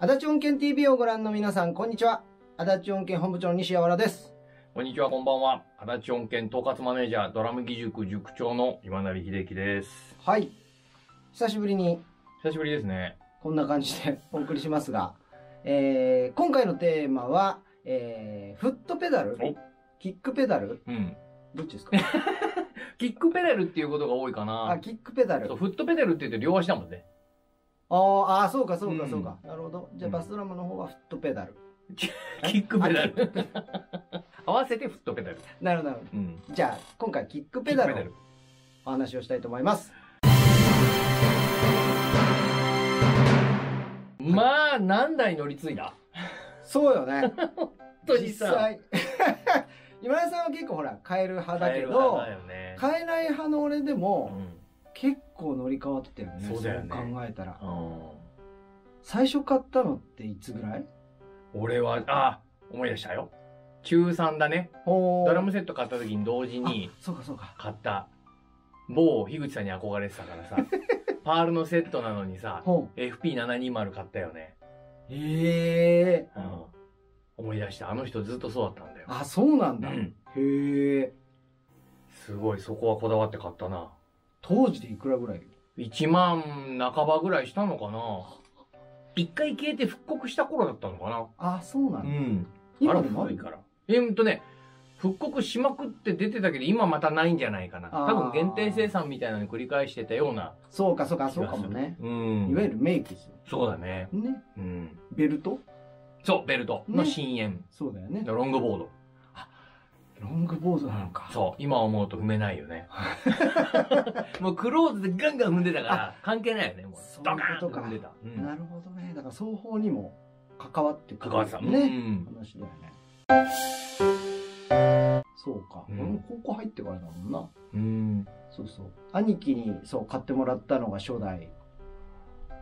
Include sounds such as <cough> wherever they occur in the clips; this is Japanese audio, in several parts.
足立音源 TV をご覧の皆さん、こんにちは。足立音源本部長の西山原です。こんにちは、こんばんは。足立音源統括マネージャー、ドラム義塾塾長の今成秀樹です。はい。久しぶりに久しぶりですね。こんな感じで <laughs> お送りしますが、えー、今回のテーマは、えー、フットペダル？おキックペダル？うん。どっちですか？<laughs> キックペダルっていうことが多いかあ、な。キックペダルそう。フットペダルって言って両足だもんね。あーあー、そうかそうかそうか。なるほど。じゃあうんバスドラムの方はフットペダル。<laughs> キックペダル。<laughs> 合わせてフットペダル。なるほど。じゃあ、今回キックペダルお話をしたいと思います。まあ、何台乗り継いだ？そうよね。<laughs> 本当にさ。実際。今田さんは結構ほら、変える派だけど派、だよね。変えない派の俺でうも、ん。結構乗り換わってるよね。そうだよね考えたら。うん最初買ったのっていつぐらい？俺は、あ、思い出したよ。中3だね。おドラムセット買った時に同時にそうかそうか。買った某樋口さんに憧れてたからさ <laughs> パールのセットなのにさほ FP720 買ったよね、う。ええうん、思い出したあの人ずっとそうだったんだよ、あ、そうなんだ。うん、へえ。すごいそこはこだわって買ったな当時でいくらぐらい？1万半ばぐらいしたのかな。一回消えて復刻した頃だったのかな。あ、そうなんだ。ん。今でもある古いから。えーっとね復刻しまくって出てたけど今またないんじゃないかな。多分限定生産みたいなの繰り返してたような。そうかそうか、そうかもね。うん。いわゆるメイクですよ。そうだね。ね。うん。ベルト？そう、ベルトのね。深淵、そうだよね。ロングボード。ロングボードなのか。そう、今思うと踏めないよね。<laughs> もうクローズでガンガン踏んでたから、関係ないよね、もう。そういうことか踏んでた。うんなるほどね。だから双方にも関わってくる関わってた。ね。うん話だよね。そうか。うん俺も高校入ってからだもんな。うん。そうそう。兄貴にそう買ってもらったのが初代。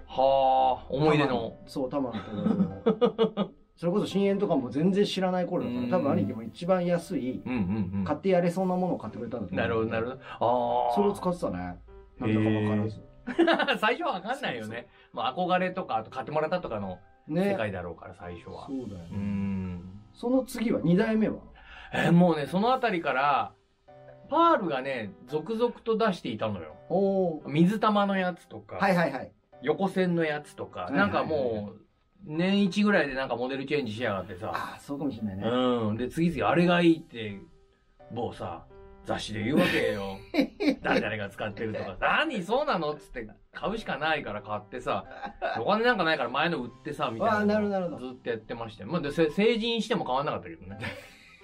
はあ、思い出の。そう、玉のと <laughs> それこそ深淵とかも全然知らない頃だかうんら、多分兄貴も一番安い、うんうんうん。買ってやれそうなものを買ってくれたんだと思う。なるほど、なるほど。ああ。それを使ってたね。なんだかわからず。<laughs> 最初はわかんないよね。もう憧れとか、あと買ってもらったとかの世ね。界だろうから、最初はそ。うだようね。ん。その次は、二代目は？えーもうね、そのあたりから、パールがね、続々と出していたのよ。おー。水玉のやつとか。はいはいはい。横線のやつとか、いはいはいなんかもう、年一ぐらいでなんかモデルチェンジしやがってさ、ああ、そうかもしれないね。うん。で、次々あれがいいって、某さ、雑誌で言うわけよ。<laughs> 誰々が使ってるとか、何そうなのっつって買うしかないから買ってさ、お金なんかないから前の売ってさ、みたいなあーなるほどずっとやってましたよ。まあ、でせ成人しても変わんなかったけどね。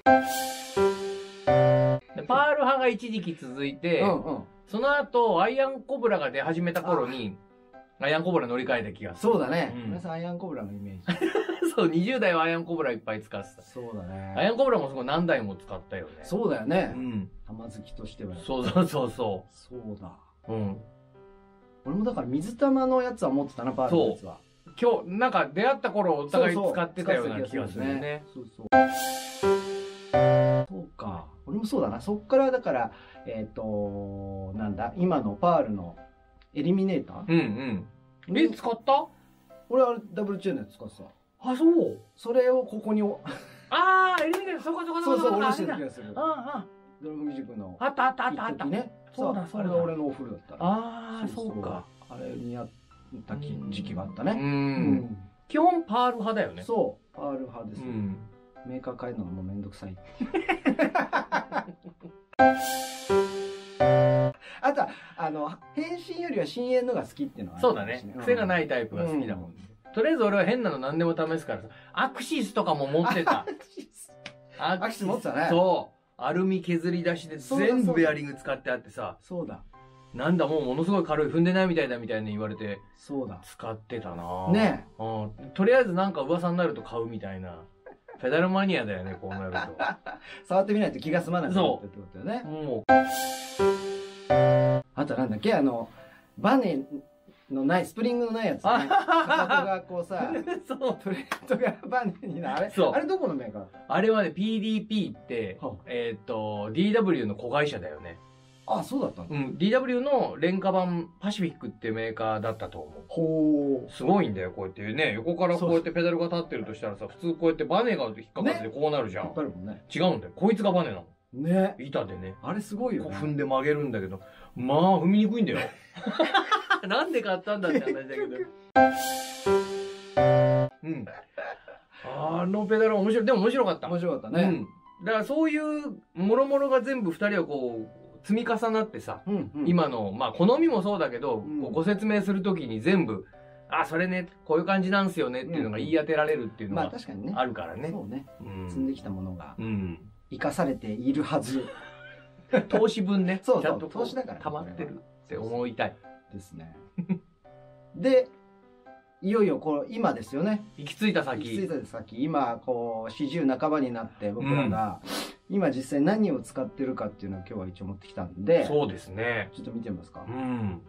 <laughs> でパール派が一時期続いて、うんうん。その後、アイアンコブラが出始めた頃に、アイアンコブラ乗り換えた気がする。そうだね。うん皆さんアイアンコブラのイメージ。<laughs> そう、20代はアイアンコブラいっぱい使ってた。そうだアイアね。ンコブラもすごい何台も使ったよね。そうだよねう。ん。玉好きとしては。そうそうそうそそうだ。う。うん。俺もだから水玉のやつは持ってたな、パールのやつは。今日、なんか出会った頃お互い使ってたような気がするね。。そうそう。そうか。俺もそうだな。そっからだから、えっ、と、なんだ、今のパールのエリミネーター？うんうん。え、使った？俺あれダブルチェーンのやつ使ってさ。あ、そう？それをここにお、<laughs> あー、エレベーター、そこそこそうそう、こ下ろしてあれだる気がする。あドラムミュージックのあ、あったあったあったあった。ね。そうださそうだあれが俺のお風呂だったなあー、そうか。。あれにやったきうん時期があったう。ね。うん基本パール派だよね。そう、パール派です。うん。メーカー変えるのがもうめんどくさい。<laughs> あとは、あの、変身よりは深淵のが好きっていうのはそうだね。癖がないい。タイプが好きだもんね。とりあえず俺は変なの何でも試すからさ。アクシスとかも持ってた。アアクシス持ってたねそう。アルミ削り出しで全部ベアリング使ってあってさ。そうだ、なんだもうものすごい軽い踏んでないみたいだみたいに言われてそうだ。使ってたなねうん。とりあえずなんか噂になると買うみたいな。ペダルマニアだよね、こうなる <laughs> 触ってみないと気が済まないってことだよねと。。もあとなんだっけ、あの、バネのない、スプリングのないやつ、ね。かかとがこうさ、う、<laughs> そう。プレートがバネになる。あれそうあれどこのメーカーあれはね、PDP っては、えっと、DW の子会社だよね。あそうだったんだ、うん、DW の廉価版パシフィックっていうメーカーだったと思う。ほすごいんだよ、こうやってね。横からこうやってペダルが立ってるとしたらさ、普通こうやってバネが引っかかってこうなるじゃん。んね違うんだよ。こいつがバネなの。ね板でね。あれすごいよねこう踏んで曲げるんだけど、まあ踏みにくいんだよ。<laughs> なんで買ったんだって話だけど。うん。あのペダル面白い。でも面白かった。面白かったね、うん。だからそういうもろもろが全部二人はこう、積み重なってさ、うんうん今の、まあ好みもそうだけど、うんこうご説明するときに全部、あ、それね、こういう感じなんすよねっていうのが言い当てられるっていうのまあが確かにねあるからね。そうねうん積んできたものがうん。生かされているはず。<laughs> 投資分ね、そうそう投資だからね溜まってる。って思いたい。ですね。<laughs> でいよいよこう今ですよね。行き着いた行き着い先。た先。今こう四十半ばになって僕らが、今実際何を使ってるかっていうのを今日は一応持ってきたんで。そうですね。ちょっと見てみますか。うん。